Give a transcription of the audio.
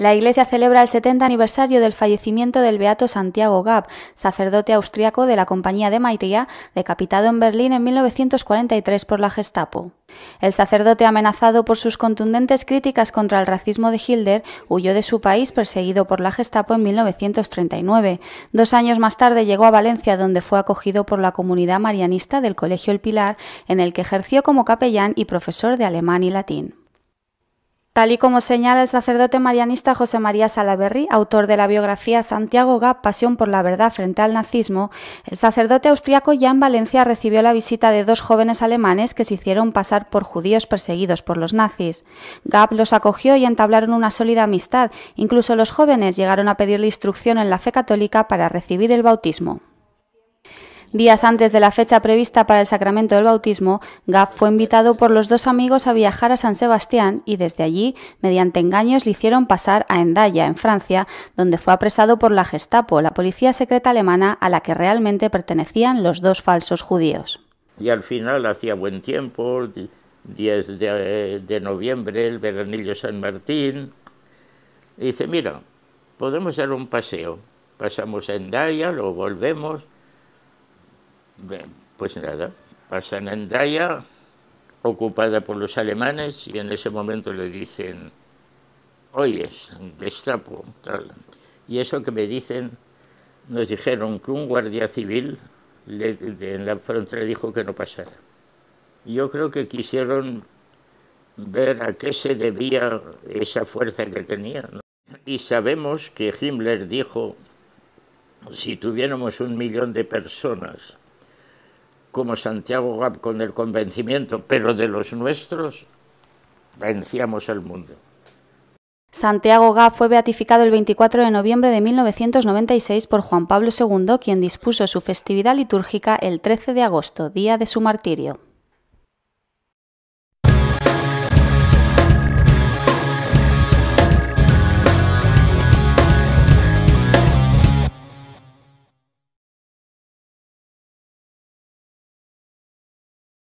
La Iglesia celebra el 70 aniversario del fallecimiento del beato Santiago Gab, sacerdote austriaco de la Compañía de María, decapitado en Berlín en 1943 por la Gestapo. El sacerdote, amenazado por sus contundentes críticas contra el racismo de Hilder, huyó de su país perseguido por la Gestapo en 1939. Dos años más tarde llegó a Valencia, donde fue acogido por la comunidad marianista del Colegio El Pilar, en el que ejerció como capellán y profesor de alemán y latín. Tal y como señala el sacerdote marianista José María Salaberry, autor de la biografía Santiago Gap, Pasión por la Verdad frente al nazismo, el sacerdote austriaco ya en Valencia recibió la visita de dos jóvenes alemanes que se hicieron pasar por judíos perseguidos por los nazis. Gap los acogió y entablaron una sólida amistad, incluso los jóvenes llegaron a pedirle instrucción en la fe católica para recibir el bautismo. Días antes de la fecha prevista para el sacramento del bautismo, Gap fue invitado por los dos amigos a viajar a San Sebastián y desde allí, mediante engaños, le hicieron pasar a Endaya, en Francia, donde fue apresado por la Gestapo, la policía secreta alemana a la que realmente pertenecían los dos falsos judíos. Y al final hacía buen tiempo, 10 de, noviembre, el veranillo San Martín. Dice, mira, podemos dar un paseo. Pasamos a Endaya, lo volvemos pues nada, pasan en Daya, ocupada por los alemanes, y en ese momento le dicen, oyes, Gestapo, tal. Y eso que me dicen, nos dijeron que un guardia civil en la frontera dijo que no pasara. Yo creo que quisieron ver a qué se debía esa fuerza que tenía. Y sabemos que Himmler dijo, si tuviéramos un millón de personas como Santiago Gap con el convencimiento, pero de los nuestros, vencíamos al mundo. Santiago Gap fue beatificado el 24 de noviembre de 1996 por Juan Pablo II, quien dispuso su festividad litúrgica el 13 de agosto, día de su martirio.